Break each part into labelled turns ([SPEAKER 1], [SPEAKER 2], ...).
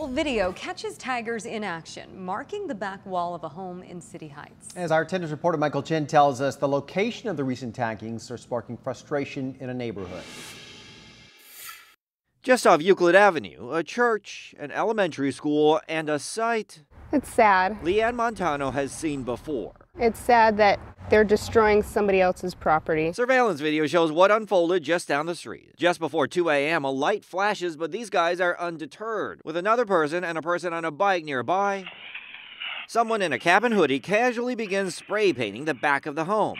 [SPEAKER 1] Well, video catches taggers in action, marking the back wall of a home in City Heights.
[SPEAKER 2] As our 10 reporter Michael Chen tells us, the location of the recent taggings are sparking frustration in a neighborhood.
[SPEAKER 3] Just off Euclid Avenue, a church, an elementary school, and a site
[SPEAKER 4] It's sad.
[SPEAKER 3] Leanne Montano has seen before.
[SPEAKER 4] It's sad that they're destroying somebody else's property.
[SPEAKER 3] Surveillance video shows what unfolded just down the street. Just before 2 a.m., a light flashes, but these guys are undeterred. With another person and a person on a bike nearby, someone in a cap and hoodie casually begins spray painting the back of the home.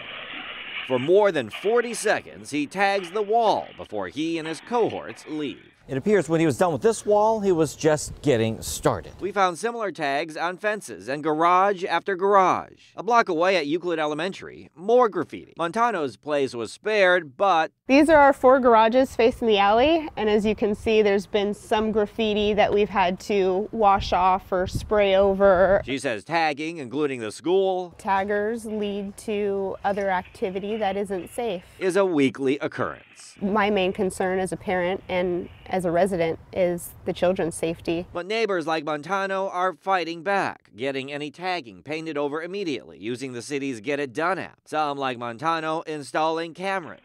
[SPEAKER 3] For more than 40 seconds, he tags the wall before he and his cohorts leave.
[SPEAKER 5] It appears when he was done with this wall, he was just getting started.
[SPEAKER 3] We found similar tags on fences and garage after garage. A block away at Euclid Elementary, more graffiti. Montano's place was spared, but
[SPEAKER 4] These are our four garages facing the alley, and as you can see, there's been some graffiti that we've had to wash off or spray over.
[SPEAKER 3] she says tagging, including the school,
[SPEAKER 4] Taggers lead to other activity that isn't safe.
[SPEAKER 3] is a weekly occurrence.
[SPEAKER 4] My main concern as a parent and as a resident is the children's safety.
[SPEAKER 3] But neighbors like Montano are fighting back, getting any tagging painted over immediately using the city's Get It Done app. Some, like Montano, installing cameras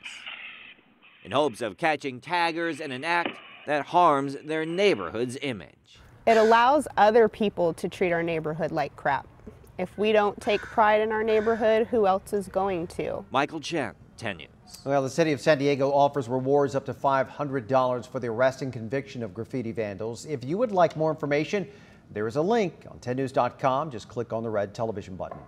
[SPEAKER 3] in hopes of catching taggers in an act that harms their neighborhood's image.
[SPEAKER 4] It allows other people to treat our neighborhood like crap. If we don't take pride in our neighborhood, who else is going to?
[SPEAKER 3] Michael Chen, 10 News.
[SPEAKER 2] Well, the city of San Diego offers rewards up to $500 for the arrest and conviction of graffiti vandals. If you would like more information, there is a link on 10news.com. Just click on the red television button.